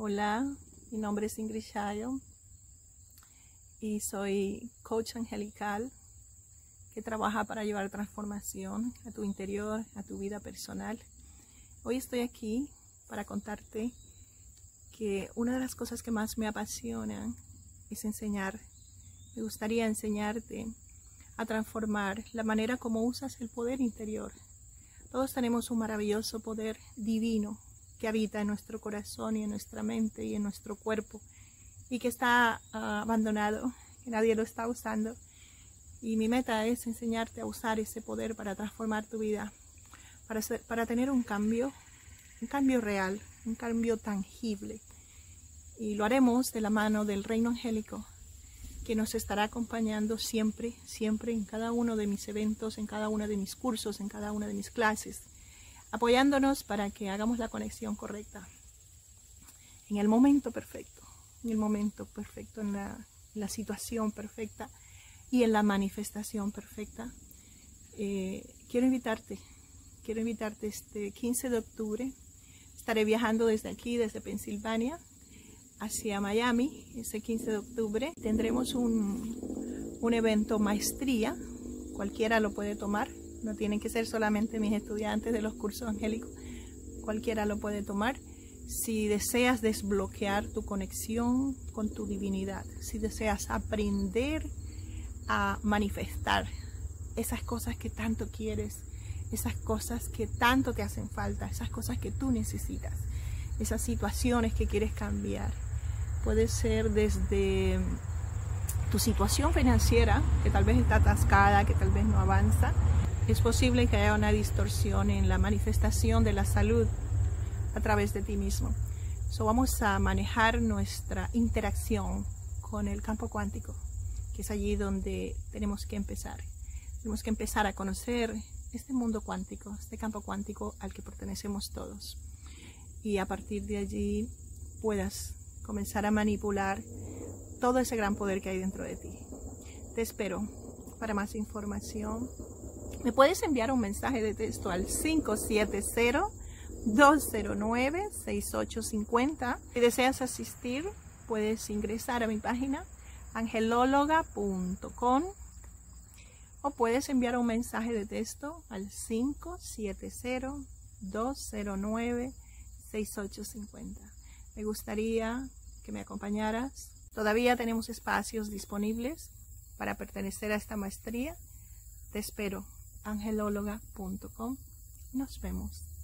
Hola, mi nombre es Ingrid Shayo y soy coach angelical que trabaja para llevar transformación a tu interior, a tu vida personal. Hoy estoy aquí para contarte que una de las cosas que más me apasionan es enseñar. Me gustaría enseñarte a transformar la manera como usas el poder interior. Todos tenemos un maravilloso poder divino que habita en nuestro corazón y en nuestra mente y en nuestro cuerpo y que está ah, abandonado, que nadie lo está usando. Y mi meta es enseñarte a usar ese poder para transformar tu vida, para, tener un cambio, un cambio real, un cambio tangible. Y lo haremos de la mano del reino angélico, que nos estará acompañando siempre, siempre en cada uno de mis eventos, en cada uno de mis cursos, en cada una de mis clases apoyándonos para que hagamos la conexión correcta en el momento perfecto, en el momento perfecto, en la, situación perfecta y en la manifestación perfecta. Eh, quiero invitarte, quiero invitarte este 15 de octubre. Estaré viajando desde aquí, desde Pensilvania, hacia Miami, ese 15 de octubre. Tendremos un, un evento maestría, cualquiera lo puede tomar, no tienen que ser solamente mis estudiantes de los cursos angélicos, cualquiera lo puede tomar. Si deseas desbloquear tu conexión con tu divinidad, si deseas aprender a manifestar esas cosas que tanto quieres, esas cosas que tanto te hacen falta, esas cosas que tú necesitas, esas situaciones que quieres cambiar. Puede ser desde tu situación financiera, que tal vez está atascada, que tal vez no avanza, es posible que haya una distorsión en la manifestación de la salud a través de ti mismo. So vamos a manejar nuestra interacción con el campo cuántico, que es allí donde tenemos que empezar. Tenemos que empezar a conocer este mundo cuántico, este campo cuántico al que pertenecemos todos. Y a partir de allí puedas comenzar a manipular todo ese gran poder que hay dentro de ti. Te espero para más información me puedes enviar un mensaje de texto al 570-209-6850. Si deseas asistir, puedes ingresar a mi página angelóloga.com o puedes enviar un mensaje de texto al 570-209-6850. Me gustaría que me acompañaras. Todavía tenemos espacios disponibles para pertenecer a esta maestría. Te espero angelóloga.com. Nos vemos.